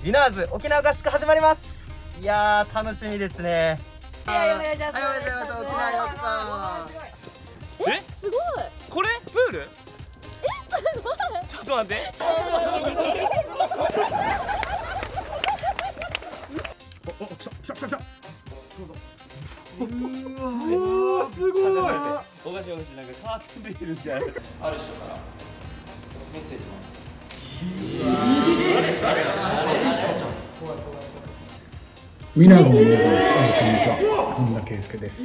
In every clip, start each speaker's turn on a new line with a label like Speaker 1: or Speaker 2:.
Speaker 1: ウィナーズ沖縄合宿始まります。いやー楽しみですね。
Speaker 2: はいお願いします。
Speaker 1: はいお願いします。沖縄ようこそ
Speaker 3: え？
Speaker 2: すごい。
Speaker 3: これ？プール？えすごい。ちょっと待って。
Speaker 4: おお来た来た来た。来たどうぞ。
Speaker 1: うわーすごい。
Speaker 3: おかしいおかしいなんかカーテンビールみたいな。
Speaker 5: ある人から。メッセージも
Speaker 4: ウィナーズの皆さん、こんにちは。本田圭佑です。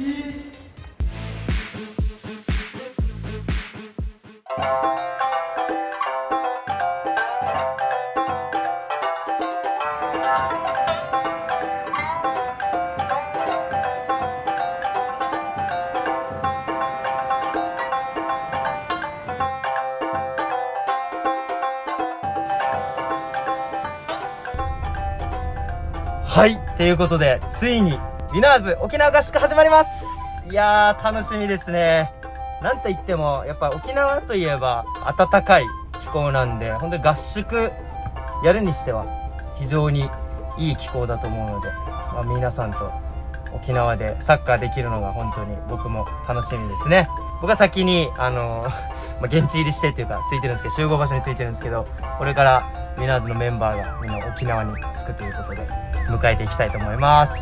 Speaker 1: はいということでついにウィナーズ沖縄合宿始まります。いやー楽しみですね。なんといってもやっぱ沖縄といえば暖かい気候なんで本当に合宿やるにしては非常にいい気候だと思うので、まあ、皆さんと沖縄でサッカーできるのが本当に僕も楽しみですね。僕は先にあの まあ現地入りしてっていうかついてるんですけど集合場所についてるんですけどこれからウィナーズのメンバーがみんな沖縄に着くということで迎えていきたいと思います。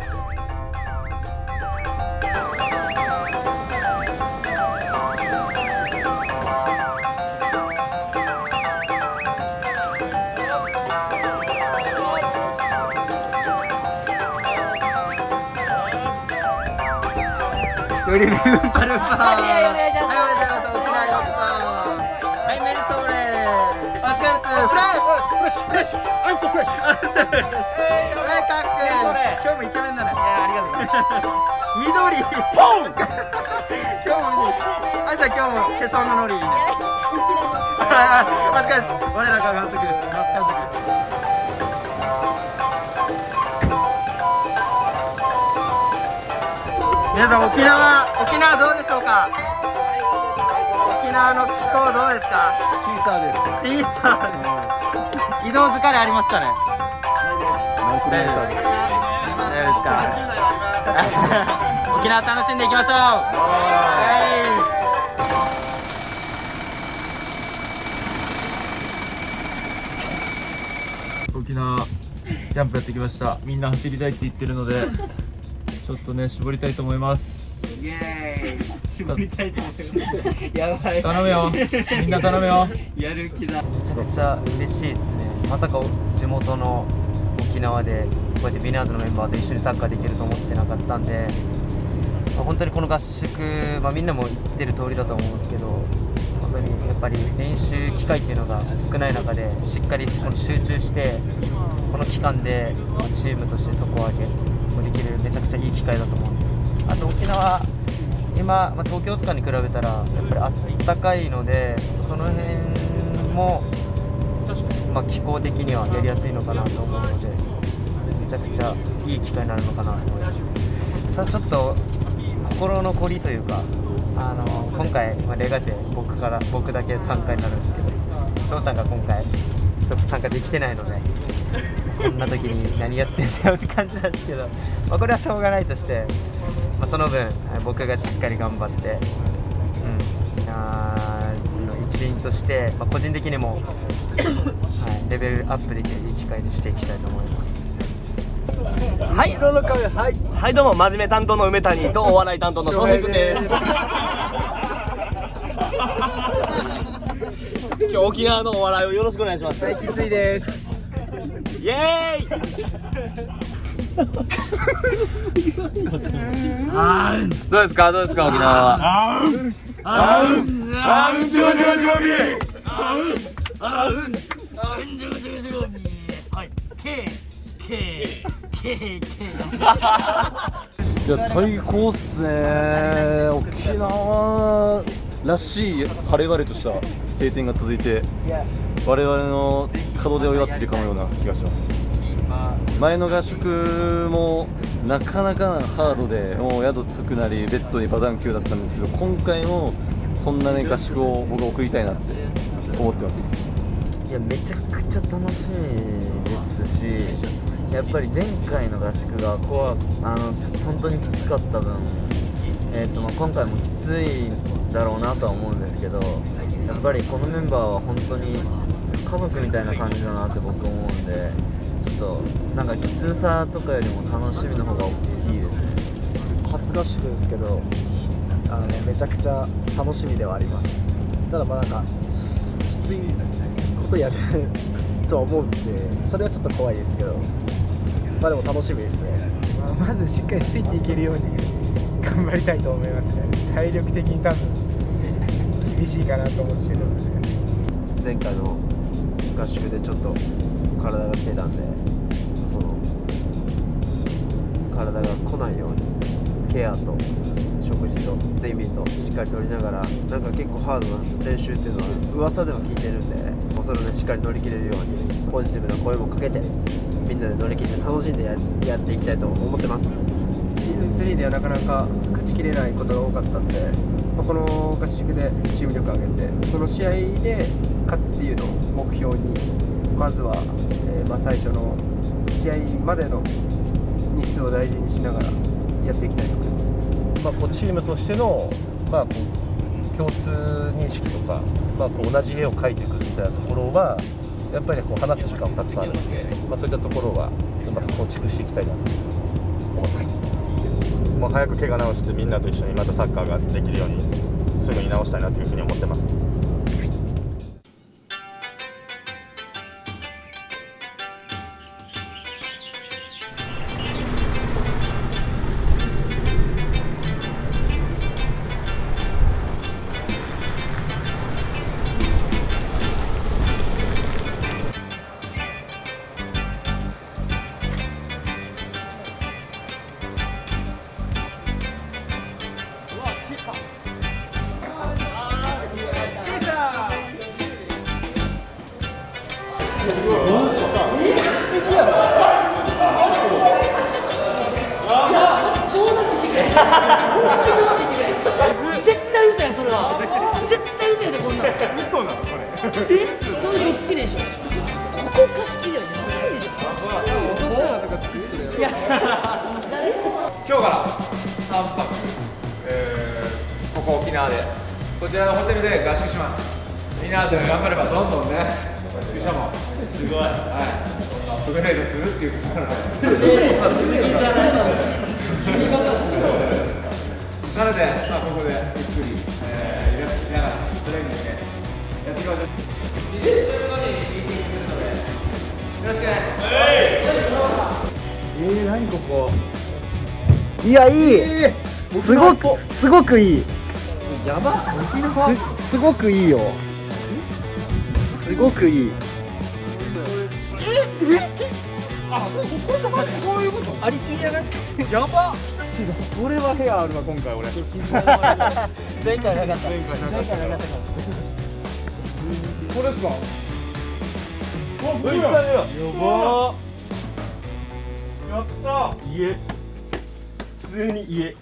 Speaker 1: 一人目ウンパルン。パュ
Speaker 3: アイストフレッシュ
Speaker 1: はいかっ今日もイケメンだね
Speaker 3: いやありがとう
Speaker 1: 緑ポン今日も緑はいじゃあ今日も化粧のノリいいねお疲れっす我らが監督ですマス監督皆さん沖縄沖縄どうでしょうか？沖縄の気候どうですか？
Speaker 5: シーサーです。
Speaker 1: シーサーです移動疲れありますかね？
Speaker 5: ノンフルエンサーです
Speaker 1: 大丈夫ですか？沖縄楽しんでいきましょう。はい。
Speaker 6: 沖縄キャンプやってきました。みんな走りたいって言ってるのでちょっとね絞りたいと思います。
Speaker 3: イエーイ。絞りたいと思います。やばい。
Speaker 6: 頼むよ。みんな頼むよ。
Speaker 3: やる気だ。
Speaker 1: めちゃくちゃ嬉しいですねまさか地元の沖縄でこうやってビナーズのメンバーと一緒にサッカーできると思ってなかったんで、まあ本当にこの合宿、まあ、みんなも言ってる通りだと思うんですけど本当にやっぱり練習機会っていうのが少ない中でしっかりこの集中してこの期間でチームとして底上げもできるめちゃくちゃいい機会だと思う。んであと沖縄今、まあ、東京とかに比べたらやっぱりあったかいのでその辺もまあ、気候的にはやりやすいのかなと思うのでめちゃくちゃいい機会になるのかなと思います。ただちょっと心残りというかあの今回、まあ、レガテ僕から僕だけ参加になるんですけど翔ちゃんが今回ちょっと参加できてないのでこんな時に何やってんだよって感じなんですけど、まあ、これはしょうがないとして、まあ、その分僕がしっかり頑張ってうんみんなの一員として、まあ、個人的にも、レベルアップできるいい機会にしていきたいと思います。
Speaker 3: はい。ロロカメはいはいどうも真面目担当の梅谷とお笑い担当の翔平くんです。今日沖縄のお笑いをよろしくお願いします。
Speaker 1: きついです。
Speaker 3: イエーイ。どうですか？どうですか？沖縄は
Speaker 5: い。や最高っすね。沖縄らしい晴れ晴れとした晴天が続いて我々の門出を祝っているかのような気がします。前の合宿もなかなかハードでもう宿着くなりベッドにバタン級だったんですけど今回もそんなね合宿を僕送りたいなって思ってます。
Speaker 1: やめちゃくちゃ楽しみです
Speaker 7: しやっぱり前回の合宿が怖あの本当にきつかった分、えーとまあ、今回もきついだろうなとは思うんですけどやっぱりこのメンバーは本当に家族みたいな感じだなって僕思うんでちょっとなんかきつさとかよりも楽しみの方が大きいですね。
Speaker 8: 初合宿ですけどあのねめちゃくちゃ楽しみではあります。ただまあなんかきついことやるとは思うんでそれはちょっと怖いですけど。まあでも楽しみですね、
Speaker 9: まあ、まずしっかりついていけるように頑張りたいと思いますね。体力的に多分厳しいかなと思ってるので。
Speaker 10: 前回の合宿でちょっと体が来てたんでその体が来ないようにケアと食事と睡眠としっかりとりながらなんか結構ハードな練習っていうのは噂では聞いてるんでそれをねしっかり乗り切れるようにポジティブな声もかけてみんなで乗り切って楽しんでややっていきたいと思ってます
Speaker 11: シーズン3ではなかなか勝ちきれないことが多かったんで、まあ、この合宿でチーム力上げてその試合で勝つっていうのを目標にまずは、えーまあ、最初の試合までの日数を大事にしながらやっていきたいと思います。
Speaker 12: まあ、こうチームとしての、まあ、こう共通認識とか、まあ、こう同じ絵を描いていくみたいなところはやっぱりこう話す時間もたくさんあるので、まあ、そういったところはうまく構築していきたいなと思ってます。
Speaker 6: もう早く怪我直してみんなと一緒にまたサッカーができるようにすぐに直したいなというふうに思ってます。
Speaker 2: いや
Speaker 13: 今日から3泊、えー、ここ沖縄でこちらのホテルで合宿しますみんなで頑張ればどんどんね宿舎もすごいはいアップグレードするっていうことなのでなので、まあ、ここでゆっくり、えー、リラックスしながらトレーニングしてやっていきましょう20分後にミーティングす。るのでよろしくね
Speaker 9: えー、何ここ？いやいい、えーすごくすごくいい。
Speaker 11: やば
Speaker 9: すすごくいいよ。すごくいい。
Speaker 13: ええあ、これとまこういうこと
Speaker 11: ありすぎじゃない
Speaker 13: やば
Speaker 9: これは部屋あるわ今回俺
Speaker 11: 前回なかった
Speaker 13: 前回なかった
Speaker 11: かった
Speaker 13: これですか
Speaker 6: お
Speaker 13: ブリさんやばやった
Speaker 6: 家。普通に家。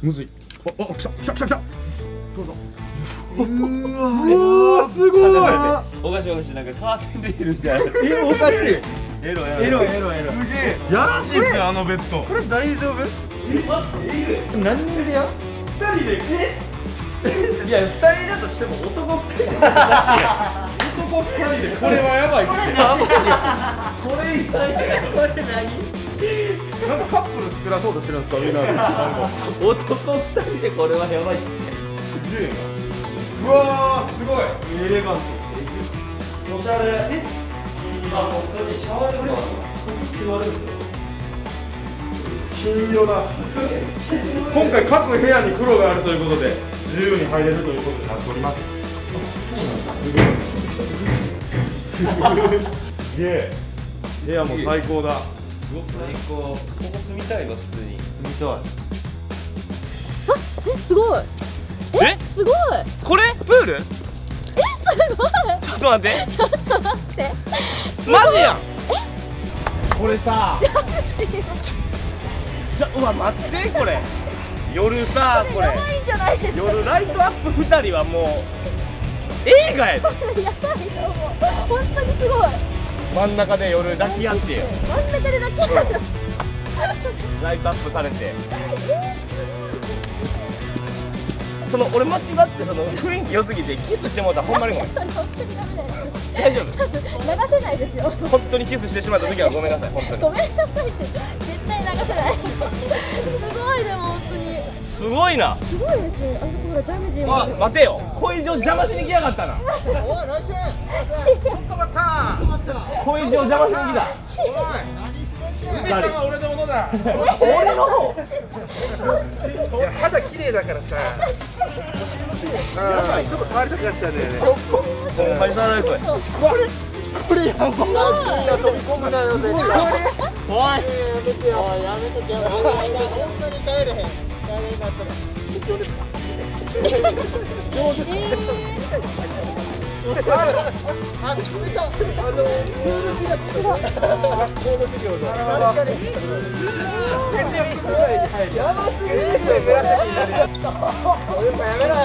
Speaker 4: むずい。ああ来た来た来た来た。どうぞ。
Speaker 13: うわすごい。
Speaker 3: おかしいおかしい。なんかカーテンレールみたいな
Speaker 13: えおかしい。
Speaker 3: エロ
Speaker 13: エロエロエロ。すげえ。
Speaker 6: やらしいですよあのベッド
Speaker 13: これ大丈夫？
Speaker 11: 何人部屋
Speaker 13: 二人で。
Speaker 11: いや二人だとしても男二人で
Speaker 13: 男二人でこれはやばい。
Speaker 11: これやばい。これ痛い。これ
Speaker 13: なんかカップル作らそうとしてるんですかみんな
Speaker 11: 男二人でこれはやばい。っすね
Speaker 13: すげえなうわーすごい。エレガント
Speaker 11: おしゃれえあ、ここにシャワールームあるここ座るんですよ
Speaker 13: 金色だ今回各部屋に風呂があるとい。うことで自由に入れるとい。うことになっております すげえ。部屋も最高だ。
Speaker 3: 最高。ここ住みたいわ普通に。
Speaker 13: 住みたい。
Speaker 2: え、すごい。
Speaker 3: え
Speaker 2: すごい。
Speaker 3: これ？プール？
Speaker 2: え、すごい。
Speaker 3: ちょっと待って。
Speaker 2: ちょっと待って。
Speaker 3: マジやん。
Speaker 11: これさ。
Speaker 2: ジャージ
Speaker 3: じゃうわ待ってこれ。夜さこれ
Speaker 2: やばいんじゃないですか。
Speaker 3: 夜ライトアップ2人はもう映画やで。
Speaker 2: やばいと思う。本当にすごい。
Speaker 3: 真ん中で夜抱き合って。
Speaker 2: 真ん中でだけやる
Speaker 3: ライトアップされて その俺間違ってその雰囲気良すぎてキスしてもらったらほんまにごめん
Speaker 2: それ本当にダメなや
Speaker 3: 大丈夫？
Speaker 2: つ流せないですよ。
Speaker 3: 本当にキスしてしまった時はごめんなさい本当に。
Speaker 2: ごめんなさい。って絶対流せない。すごいでも本当に。
Speaker 3: すごいな。
Speaker 2: すごいですね。あそこほらジャグジーもあ
Speaker 3: 待てよ。恋女邪魔しに来やがったな。
Speaker 2: おい何してちょっと待った。
Speaker 3: 恋女邪魔しに来た
Speaker 13: 梅ちゃんは俺のものだ。
Speaker 3: 俺の方？
Speaker 13: いや肌綺麗だからさ。うんちょっと触りたくなっちゃうんだよね。これこれやば。い飛び込むなよ絶対おいやめてよおいやめとけよ本当に帰れへん帰れへんかったら必要ですかどうですかあ、冷たあの、プール開きの学校の授業で確かにやばす。ぎでしょ紫になるやつやめろよ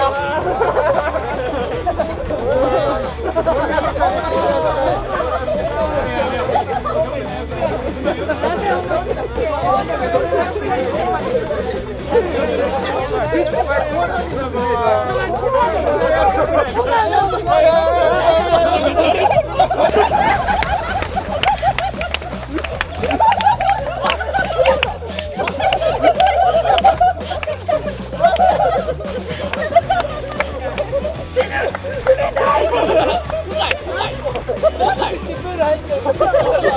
Speaker 2: じゃあ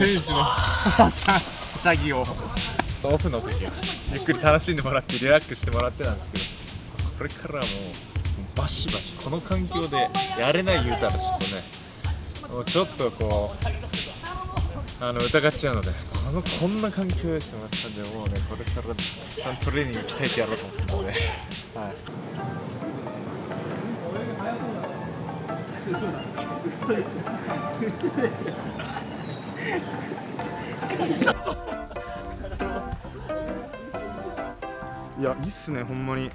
Speaker 6: 選手の。はしゃぎをオフの時。はゆっくり楽しんでもらってリラックスしてもらってなんですけど。これからもうバシバシこの環境でやれない言うたらちょっとね。もうちょっとこうあの疑っちゃうので。このこんな環境でしてもらったんでもうねこれからたくさんトレーニング鍛えてやろうと思ってので、はい。いやいいっすねほんまに。い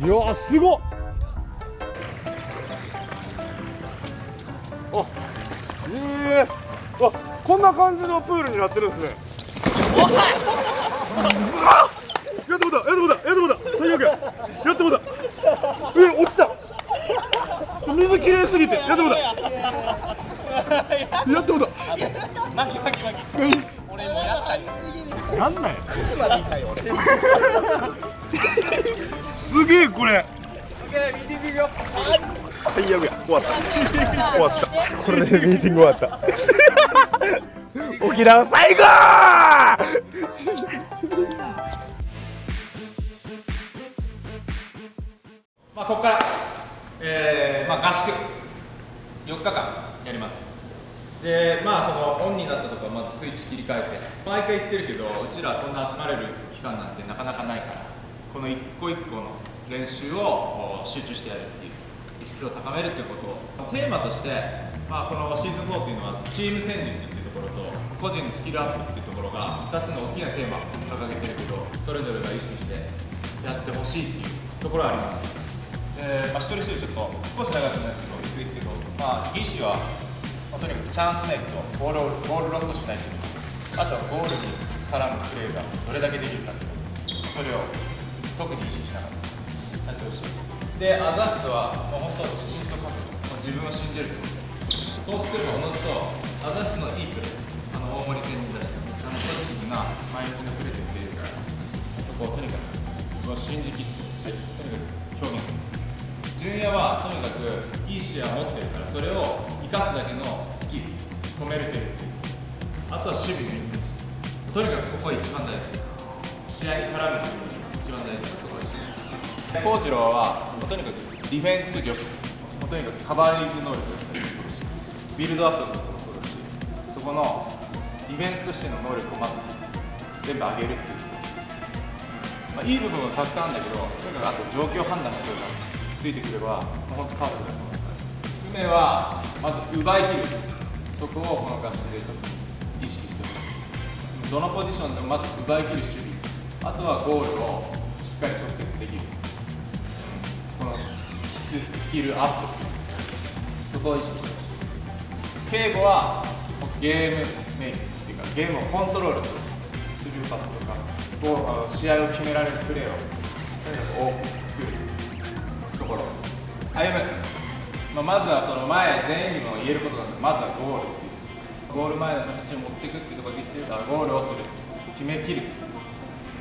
Speaker 6: やーすごっ。あええあこんな感じのプールになってるんですね。やってもだやってもだやってもだ最悪や。やってもだえ落ちた。水きれいすぎてやってもだやってもだ
Speaker 3: 巻き巻き巻き俺もやったり
Speaker 6: なんなんや
Speaker 3: 靴まで痛い俺
Speaker 6: すげえこれ
Speaker 13: 見てみよ。
Speaker 6: 最悪や。終わった。終わった。これでミーティング終わった。沖縄最高
Speaker 13: まあ、ここから、えーまあ、合宿。4日間やりますでまあそのオンになったとこはまずスイッチ切り替えて。毎回言ってるけどうちらこんな集まれる期間なんてなかなかないからこの一個一個の練習を集中してやるっていう質を高めるっていうことを。テーマとして、まあ、このシーズン4っていうのはチーム戦術っていうところと個人のスキルアップっていうところが2つの大きなテーマを掲げてるけどそれぞれが意識してやってほしいっていうところはあります。で、まあ、一人一人ちょっと少し長くなるけどいくいくけど、まあ、技師は、とにかくチャンスメイクとボールをボールロストしないってい。うあとはゴールに絡むプレーがどれだけできるかっていう。それを特に意識しながらやってほしいでアザストはもう本当写真と角度と自分を信じるってことそうすればおのずとアザスのいいプレー。あの大森戦に出してあのポジティブなマインドが触れてくれるから。そこをとにかく自分を信じきって、はい、とにかく表現する。純也はとにかくいい視野を持ってるからそれを生かすだけのスキル止めれてるっていうあとは守備のインプットとにかくここが一番大事。試合に絡むというのが一番大事。なそこが一番幸次郎はとにかくディフェンス力とにかくカバーリング能力ビルドアップのところもそうだしそこのディフェンスとしての能力をまず全部上げるっていう、まあ、いい部分はたくさんあるんだけどとにかくあと状況判断がそれがついてくれば本当パワフルだと思うから。梅はまず奪い切るそこをこの合宿で意識してほしいどのポジションでもまず奪い切る守備。あとはゴールをしっかり直結できる。この質スキルアップ。そこを意識してほしい敬語はゲームメイクっていうかゲームをコントロールする。スルーパスとか試合を決められるプレーをとにかく多く。ころ歩む、まあ、まずはその前全員にも言えることなんでまずはゴールっていう。ゴール前の形に持っていくっていうところができてるからゴールをする。決めきる。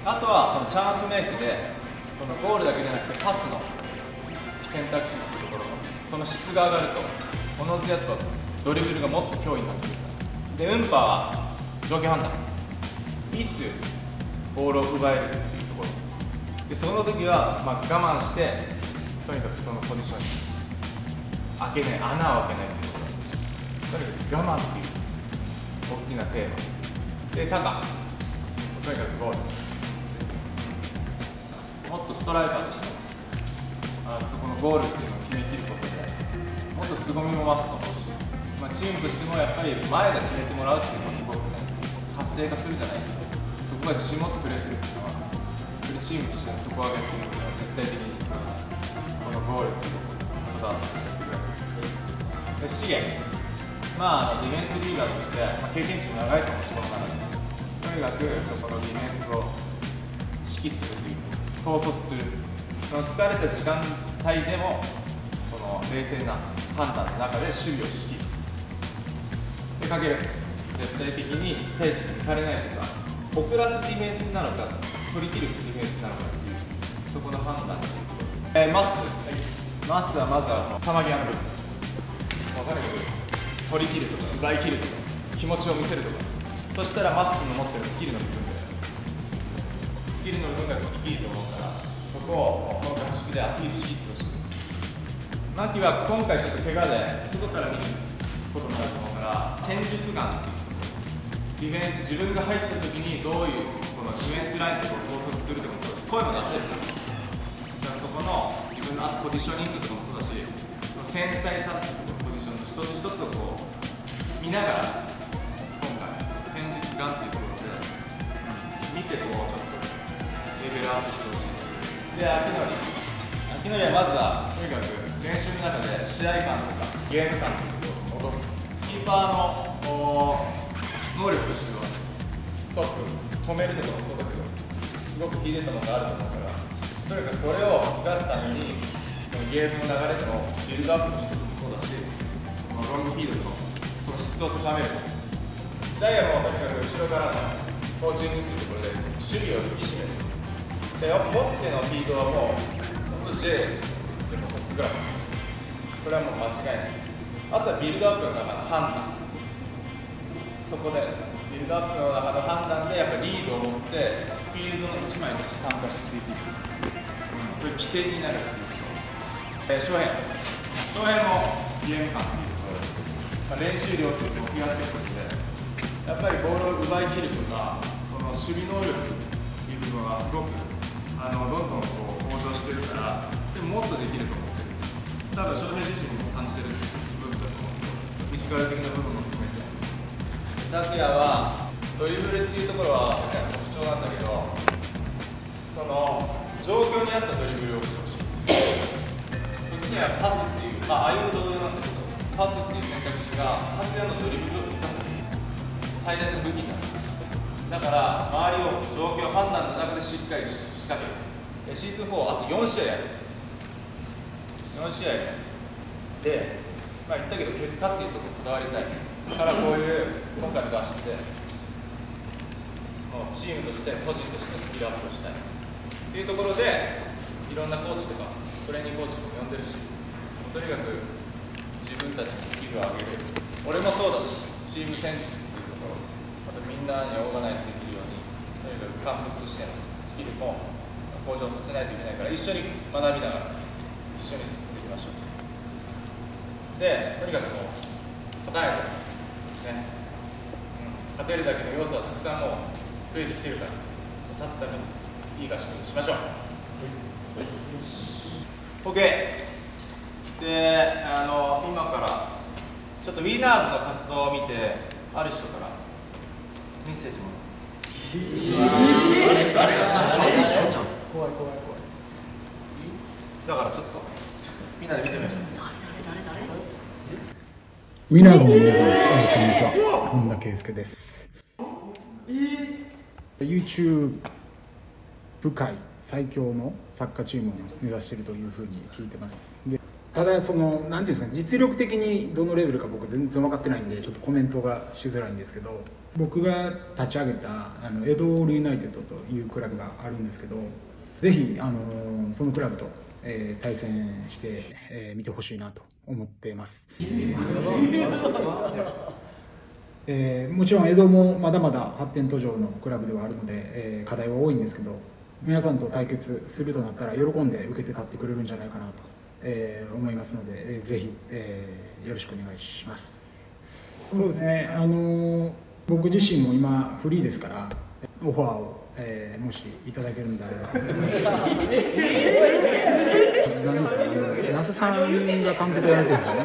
Speaker 13: あとはそのチャンスメイクでそのゴールだけじゃなくてパスの選択肢っていうところのその質が上がるとおのずやとドリブルがもっと脅威になってくる。でウンパは状況判断。いつボールを奪えるっていうところ。でその時は、ま、我慢してとにかくそのポジションに開けない穴を開けないっていうころとにかく我慢っていう大きなテーマでタカとにかくゴールもっとストライカーとしてあそこのゴールっていうのを決めきることでもっと凄みも増すと思うし、まあ、チームとしてもやっぱり前が決めてもらうっていうのはすごくね活性化するじゃないですかそこが自信持ってプレーするっていうのはチームとしての底上げっていうのが絶対的に必要なのゴールところまた資源まあディフェンスリーダーとして、まあ、経験値も長いかもしれないとにかくそこのディフェンスを指揮するという統率するその疲れた時間帯でもその冷静な判断の中で守備を仕切るかける絶対的に定時に行かれないとか遅らすディフェンスなのか取り切るディフェンスなのかっていうそこの判断っていうところ、えー、マス、マスはまずは球際の部分もうとにかく取り切る。とか奪い切る。とか気持ちを見せる。とかそしたらマスの持ってる。スキルの部分でスキルの部分が生きる。と思うからそこをこの合宿でアピールしきってほしいマキは今回ちょっと怪我で外から見る。ことになる。と思うから戦術眼っていうディフェンス自分が入った時にどういうこのディフェンスラインとかを統率する。とかもそうだし声も出せる。からそこの分のポジショニングとかもそうだし繊細さっていうポジションの一つ一つをこう見ながら今回戦術眼っていうところで見てこうちょっとレベルアップしてほしいで秋のり秋のりはまずはとにかく練習の中で試合感とかゲーム感っていうのを戻すキーパーの能力としてはストップ止めるとかもそうだけどすごく秀でたものがあると思うからとにかくそれを生かすためにゲームの流れのビルドアップの一つもそうだしロングフィールドのその質を高めるジャイアンもとにかく後ろからのコーチングっていうところで守備を引き締めるで持ってのフィードはもう本当 J でもトップクラスこれはもう間違いないあとはビルドアップの中の判断。そこでビルドアップの中の判断でやっぱリードを持ってフィールドの1枚として参加していく、そういう起点になるっていうところ、えー、翔平翔平もゲーム感っていうところまあ、練習量っていうのを増やしていくことでやっぱりボールを奪い切るとかその守備能力っていう部分はすごくあのどんどんこう向上してるからでももっとできると思ってる多分翔平自身も感じてる部分だと思うフィジカル的な部分も含めてダキヤはドリブルっていうところはがタキヤのドリブルを生かす最大の武器になる。だから周りを状況判断の中でしっかり仕掛ける。シーズン4あと4試合やる。4試合やります。でまあ言ったけど結果っていうところこだわりたい。からこういう今回の合宿でもうチームとして個人としてのスキルアップをしたい。っていうところでいろんなコーチとかトレーニングコーチも呼んでるしとにかく分たちのスキルを上げる俺もそうだしチーム戦術っていうところあとみんなにオーガナイズできるようにとにかく監督としてのスキルも向上させないといけないから一緒に学びながら一緒に進んでいきましょう。でとにかくもう答えるね、うん、勝てるだけの要素はたくさんもう増えてきてるから立つためにいい合宿にしましょう。OK であの今からちょっとウィナーズの活動を見てある人からメッセージもらってます。誰？誰？が
Speaker 8: 怖い怖い怖い
Speaker 13: だからちょっとみんなで見てみよう
Speaker 4: ウィナーズの皆さん、えーこんにちは本田圭佑です YouTube 部界最強のサッカーチームを目指しているというふうに聞いてますでただその何ていうんですか実力的にどのレベルか僕全然分かってないんでちょっとコメントがしづらいんですけど僕が立ち上げたあのエドールユナイテッドというクラブがあるんですけどぜひあのそのクラブと、えー対戦して、えー見てほしいなと思ってます、えーもちろん江戸もまだまだ発展途上のクラブではあるので、えー課題は多いんですけど皆さんと対決するとなったら喜んで受けて立ってくれるんじゃないかなと、えー思いますので、えーぜひ、えーよろしくお願いします。そうですね。あのー僕自身も今フリーですからオファーを、えーもしいただけるんであれば。何ですかね那須さんが監督やられてるんですよね、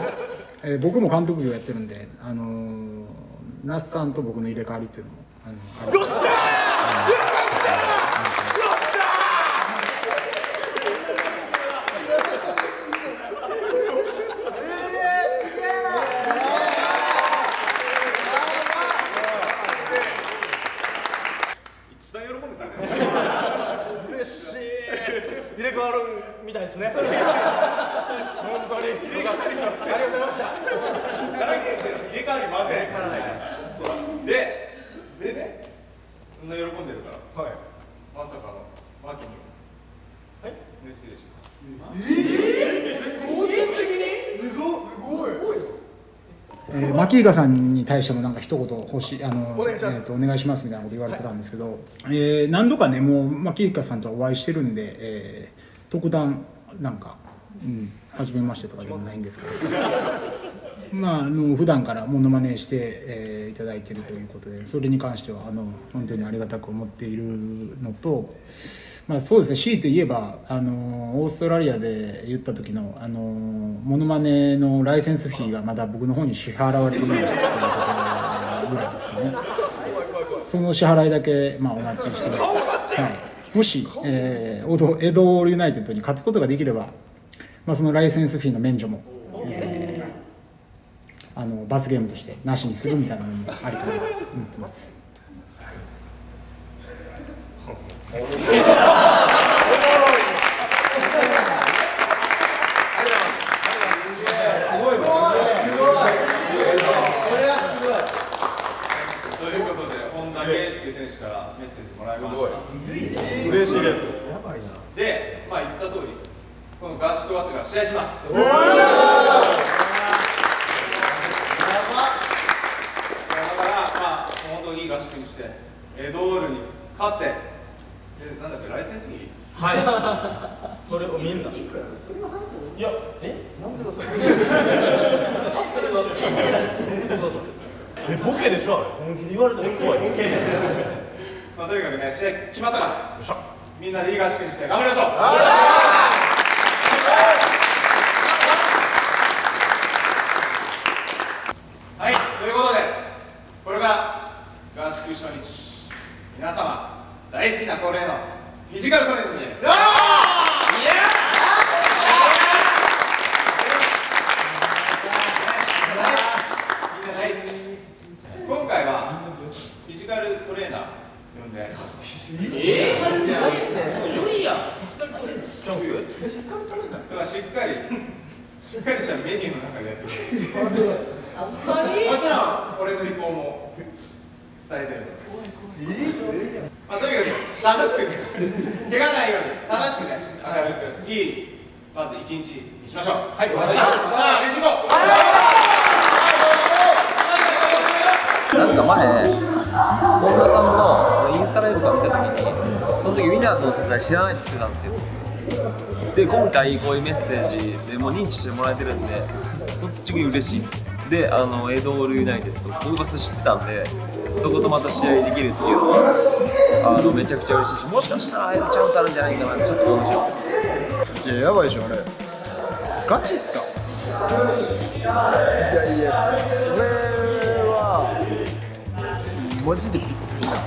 Speaker 4: えー僕も監督業やってるんであのー那須さんと僕の入れ替わりっていうのもあのあり
Speaker 13: 一番喜んでたね
Speaker 3: 嬉しい入れ替わるみたいですね本当に
Speaker 13: 入れ替わりありがとうございました来年で入れ替わりませんそうででねそんな喜んでるからはいまさかのマキにはいメッセージえー、個人的にすごいすごい
Speaker 4: えー、マキーガさんに対してもなんか一言欲しいあの
Speaker 13: お願いします
Speaker 4: えーとお願いしますみたいなこと言われてたんですけど、えー何度かねもうマキーガさんとはお会いしてるんで、えー特段なんか、うん、初めましてとかでもないんですけど まああの普段からモノマネして、えーいただいてるということでそれに関してはあの本当にありがたく思っているのと。まあ、そうですね。強いて言えばあのオーストラリアで言った時のあのモノマネのライセンスフィーがまだ僕の方に支払われていないということぐらいですかね。その支払いだけ、まあ、お待ちしてます、はい、もし、えー、オドエドオールユナイテッドに勝つことができれば、まあ、そのライセンスフィーの免除も、えーあの罰ゲームとしてなしにするみたいなのもありかなと思ってます
Speaker 13: すごいすごいこれはすごいということで本田圭佑選手からメッセージもらいました
Speaker 3: 嬉しいです。
Speaker 13: やばいな。でまあ言った通りこの合宿終わってから試合します。
Speaker 3: おー。
Speaker 13: やば。だからまあ本当にいい合宿にしてエドールに勝ってでなんだっけライセンス費
Speaker 3: はい。それをみんな。い
Speaker 13: くらそれは
Speaker 3: いやえ？なんでだそれ？えボケでしょあれ。本気で言われたら怖い。ボ ケ
Speaker 13: まあ、とにかくね、試合決まったから、みんなでいい合宿にして頑張りましょう。はい、ということで、これが合宿初日、皆様、大好きな恒例のフィジカルトレーニングです。よーみんな大好き。今回はフィジカルトレーナー呼んで。
Speaker 3: えー
Speaker 13: じゃあ
Speaker 3: 無理や
Speaker 13: だからしっかりしっかりしたメニューの中でやってくれるもちろん俺の意向も伝えてるまあ、とにかく楽しくね。怪我ないように。楽しくね。明るくいい。まず一日にしましょう。はい。さあ練習行こう。
Speaker 14: なんか前、本田さんのインスタライブか見たときに、その時ウィナーズの存在知らないって言ってたんですよ。で、今回こういうメッセージでもう認知してもらえてるんで、そそっちに嬉しいです。で、あの、エドオールユナイテッド、僕バス知ってたんで、そことまた試合できるっていう。のは、あの、めちゃくちゃ嬉しいし、もしかしたら会えるチャンスあるんじゃないかなちょっと思ってます。
Speaker 15: いややばいでしょあれ。ガチっすか？いやいや。俺はマジでびっくりした。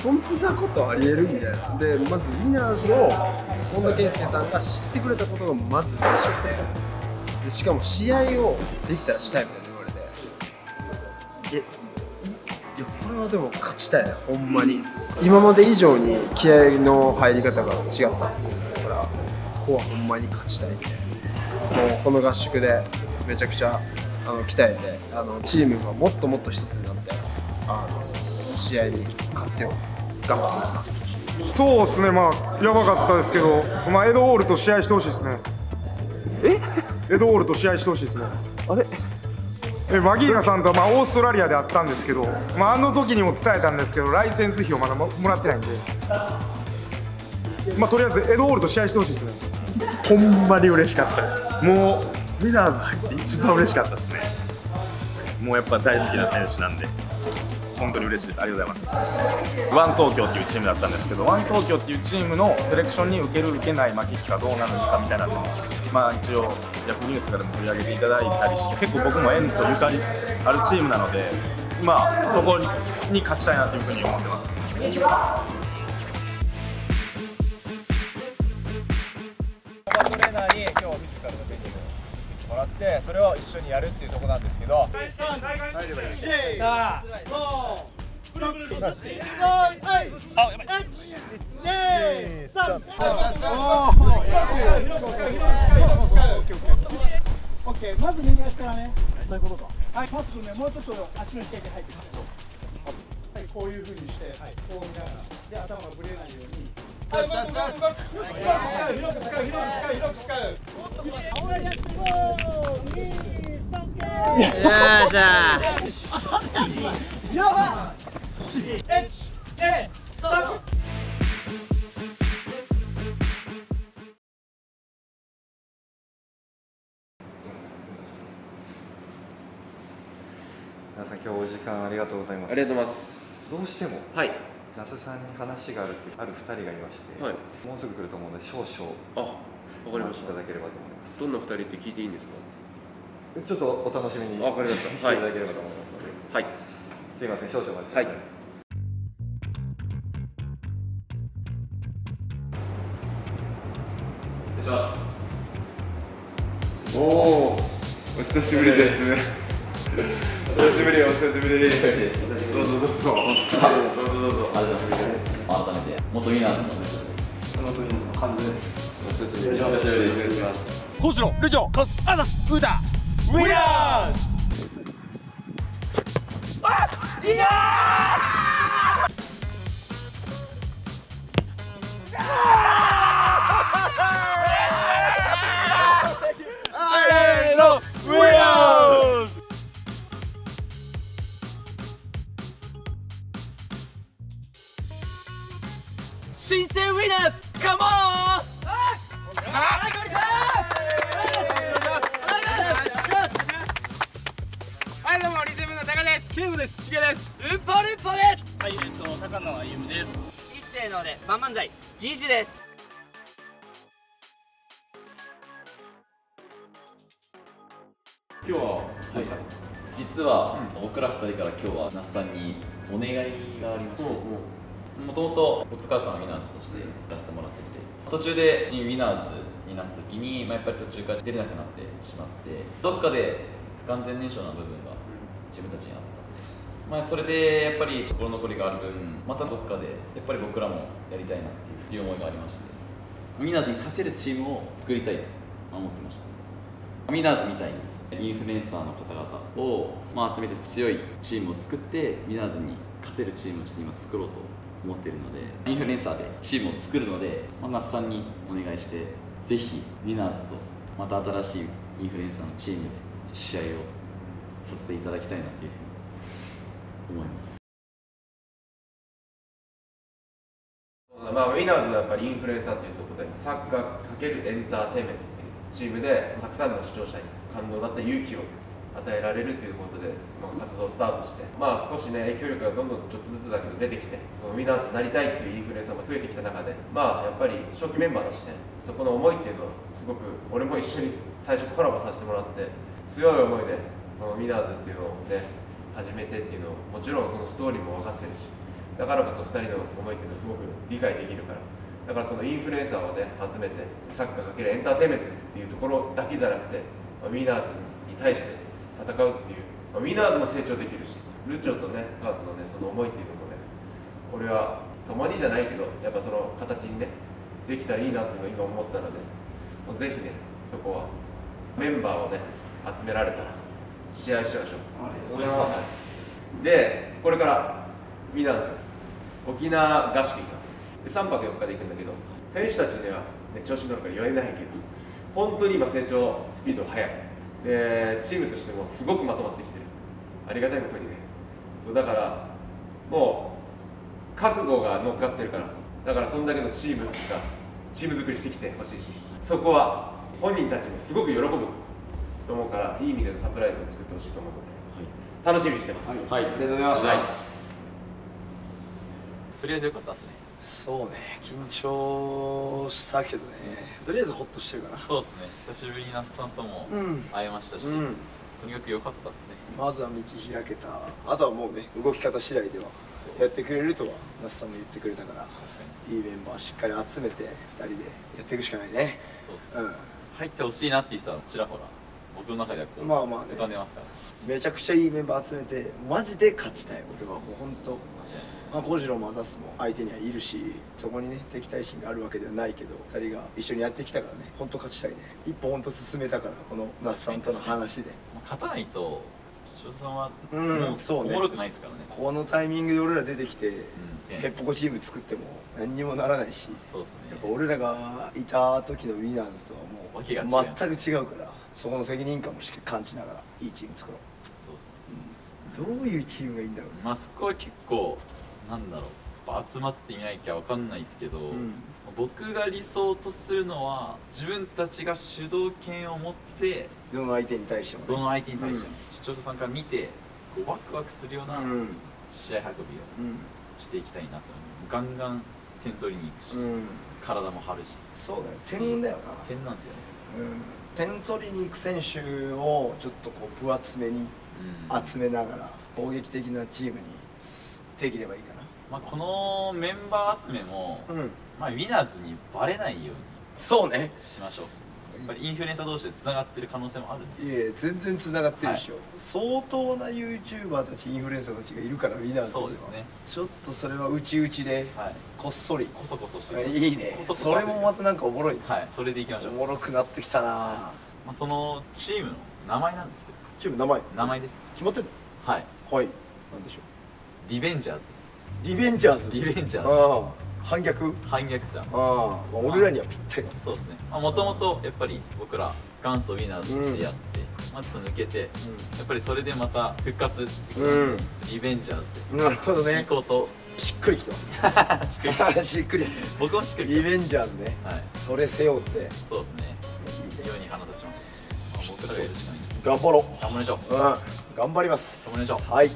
Speaker 15: そんなことありえるみたいな。でまずウィナーズを本田圭佑さんが知ってくれたことがまず嬉しくて。でしかも試合をできたらしたいみたいな言われて。えいいやこれはでも勝ちたいなほんまに今まで以上に気合の入り方が違った。からここはほんまに勝ちたいん。でもうこの合宿でめちゃくちゃあの鍛えてあのチームがもっともっと一つになってあの試合に勝つように頑張っていきます。
Speaker 16: そうですね、まあ、やばかったですけど、まあ、エド・オールと試合してほしいですね。え？エド・オールと試合してほしいですね。あれ？えマギーナさんとは、まあ、オーストラリアで会ったんですけど、まあ、あの時にも伝えたんですけど、ライセンス費をまだももらってないんで、まあ、とりあえずエド・オールと試合してほしいですね。
Speaker 17: ほんまに嬉しかったです。もうウィナーズ入って一番嬉しかったですね。もうやっぱ大好きな選手なんで本当に嬉しいです。ありがとうございます。ワン東京っていうチームだったんですけどワン東京っていうチームのセレクションに受ける受けない巻き引きがどうなるのかみたいなのをまあ一応ヤフーニュースとかでも取り上げていただいたりして結構僕も縁とゆかりあるチームなのでまあそこに勝ちたいなというふうに思ってます。
Speaker 18: トレーナーに今日ミスからのメニューをもらってそれを一緒にやるっていうところなんですけど
Speaker 16: オッケー、まず右足からね。そういうことか。はい、パスね、もうちょっと足の下に入ってます。はい、こういう風にして、はい、こう見ながら、で、頭がぶれないように。はい、動く動く動く。広く使う、広く使う、広く使う、広く使う。青いやつ、五、二、三、オッケー。
Speaker 1: よっしゃ
Speaker 16: やばい。
Speaker 19: 皆さん今日お時間ありがとうございます。
Speaker 20: ありがとうございます。
Speaker 19: どうしても
Speaker 20: はい。
Speaker 19: 那須さんに話があるっていうある2人がいまして、
Speaker 20: はい。
Speaker 19: もうすぐ来ると思うので少々
Speaker 20: あわかりました。
Speaker 19: いただければと思います。
Speaker 20: どんな二人って聞いていいんですか？
Speaker 19: ちょっとお楽しみに
Speaker 20: わかりまし
Speaker 19: ていただければと思いますので。
Speaker 20: はい。
Speaker 19: すいません少々お待ちください、
Speaker 13: 失礼します。おおお久しぶりです。お久しぶりお久しぶり。ですどうぞどうぞ。どうぞどうぞ
Speaker 21: 改めて元ウィナーズのメンバーです
Speaker 13: 元ウィナーズの感じですお久しぶりですお願いします
Speaker 16: コーチのレジョカズアナウダウィナーズあいや
Speaker 13: せー
Speaker 16: 新生ウィナーズカモン
Speaker 6: はいどうもリズムのタカです。キングです。シゲです。ルンポルンポです。はいえっと高野歩夢です。一斉ので万々歳ジーシュです。
Speaker 13: 今日は
Speaker 21: はい。実は僕ら二人から今日は那須さんにお願いがありましてもともと僕と母さんはウィナーズとしてやらせてもらってて途中で新ウィナーズになった時に、まあ、やっぱり途中から出れなくなってしまってどっかで不完全燃焼な部分が自分たちにあったんで、まあ、それでやっぱり心残りがある分またどっかでやっぱり僕らもやりたいなっていう思いがありましてウィナーズに勝てるチームを作りたいと思ってました。ミナーズみたいにインフルエンサーの方々を、まあ、集めて強いチームを作ってミナーズに勝てるチームをちょっと今作ろうと思ってるのでインフルエンサーでチームを作るので、まあ、那須さんにお願いしてぜひミナーズとまた新しいインフルエンサーのチームで試合をさせていただきたいなというふうに思います。
Speaker 20: まあ、ウィナーズはやっぱりインフルエンサーというところでサッカー×エンターテインメントっていうチームでたくさんの視聴者に感動だった勇気を与えられるということで、まあ、活動スタートして、まあ、少しね影響力がどんどんちょっとずつだけど出てきてウィナーズになりたいっていうインフルエンサーも増えてきた中でまあやっぱり初期メンバーだしねそこの思いっていうのはすごく俺も一緒に最初コラボさせてもらって強い思いでこのウィナーズっていうのをね始めてっていうのをもちろんそのストーリーも分かってるしだからこそ2人の思いっていうのはすごく理解できるからだからそのインフルエンサーをね集めてサッカーかけるエンターテインメントっていうところだけじゃなくて、ウィナーズに対して戦うっていう、まあウィナーズも成長できるしルチョとねカーズのねその思いっていうのもね俺は共にじゃないけどやっぱその形にねできたらいいなっていうのを今思ったのでもうぜひねそこはメンバーをね集められたら試合しましょう。
Speaker 3: ありがとうございます。
Speaker 20: でこれからミナーズ沖縄合宿行きます。で3泊4日で行くんだけど選手たちには、ね、調子に乗るから言えないけど本当に今成長スピードが速いでチームとしてもすごくまとまってきてる。ありがたいことにね。そうだからもう覚悟が乗っかってるから。だからそんだけのチームがチーム作りしてきてほしいし。そこは本人たちもすごく喜ぶと思うからいい意味でのサプライズを作ってほしいと思うので、楽しみにしてます、
Speaker 21: はい。
Speaker 20: ありがとうございます。
Speaker 21: とりあえず良かったですね
Speaker 8: そうね緊張したけどね。とりあえずホッとしてるかな。
Speaker 21: そうですね。久しぶりに那須さんとも
Speaker 8: うん。
Speaker 21: 会えましたし、
Speaker 8: うん。
Speaker 21: とにかく良かったですね。
Speaker 8: まずは道開けた。あとはもうね動き方次第ではやってくれるとは那須さんも言ってくれたからいいメンバーしっかり集めて2人でやっていくしかないね。
Speaker 21: そうです
Speaker 8: うん。
Speaker 21: 入ってほしいなっていう人はちらほら僕の中ではこう
Speaker 8: まあまあね。
Speaker 21: 浮かんでますから。
Speaker 8: めちゃくちゃいいメンバー集めてマジで勝ちたい俺はもう本当まあ小次郎もアザスも相手にはいるしそこにね敵対心があるわけではないけど2人が一緒にやってきたからね本当勝ちたいね。一歩本当進めたからこの那須さんとの話で。
Speaker 21: まあ勝たないと千代さんは
Speaker 8: うん
Speaker 21: もう
Speaker 8: そうね。
Speaker 21: おもろくないですからね。
Speaker 8: このタイミングで俺ら出てきて、ヘッポコチーム作っても何にもならないし
Speaker 21: そうですね。
Speaker 8: やっぱ俺らがいた時のウィナーズとはも
Speaker 21: う
Speaker 8: う。全く違うからそこの責任感もしっかり感じながらいいチーム作ろう。
Speaker 21: そうですね。
Speaker 8: どういうチームがいいんだろうね。
Speaker 21: まあそこは結構なんだろう。集まってみなきゃ分かんないですけど、僕が理想とするのは自分たちが主導権を持って
Speaker 8: どの相手に対してもね。
Speaker 21: どの相手に対しても、
Speaker 8: うん。
Speaker 21: 視聴者さんから見てこうワクワクするような
Speaker 8: うん。
Speaker 21: 試合運びをしていきたいなと思う。ガンガン点取りに行くし、
Speaker 8: うん。
Speaker 21: 体も張るし。
Speaker 8: そうだよ。点だよな。
Speaker 21: 点なんですよね。
Speaker 8: うん。点取りに行く選手をちょっとこう分厚めに集めながら攻撃的なチームにできればいいかな
Speaker 21: まあ、このメンバー集めも、まあ、ウィナーズにバレないように
Speaker 8: そうね。
Speaker 21: しましょう。やっぱりインフルエンサー同士でつながってる可能性もあるんで。
Speaker 8: いや全然つながってるでしょ、相当な YouTuber たちインフルエンサーたちがいるからウィナーズ
Speaker 21: そうですね。
Speaker 8: ちょっとそれは内々でこっそり、
Speaker 21: こそこそして
Speaker 8: いいね。
Speaker 21: こそ
Speaker 8: れもまたなんかおもろい。
Speaker 21: はい。それでいきましょう。
Speaker 8: おもろくなってきたな、
Speaker 21: まあ、そのチームの名前なんですけど。
Speaker 8: チーム名前。
Speaker 21: 名前です。
Speaker 8: 決まってんの？
Speaker 21: はい。
Speaker 8: はい。なんでしょ
Speaker 21: リベンジャーズ
Speaker 8: リベンジャーズ。
Speaker 21: リベンジャーズ。
Speaker 8: 反逆？
Speaker 21: 反逆者。
Speaker 8: ああ、まあ、俺らにはぴったり。だ
Speaker 21: そうですね。もともとやっぱり僕ら元祖ウィナーズとしてやって、まあちょっと抜けて、やっぱりそれでまた復活っていう
Speaker 8: ん。
Speaker 21: リベンジャーズ。で
Speaker 8: なるほどね。
Speaker 21: 行こうと。
Speaker 8: しっくりきてます。
Speaker 21: しっくり
Speaker 8: しっくり。
Speaker 21: 僕はしっくり
Speaker 8: リベンジャーズね、
Speaker 21: はい。
Speaker 8: それ背負って。
Speaker 21: そうですね。世に花立ちます、まあ、僕らがいるしかない
Speaker 8: 頑張ろう。
Speaker 21: 頑張りましょう。
Speaker 8: うん。頑張ります。
Speaker 21: 頑張りましょう。
Speaker 8: はい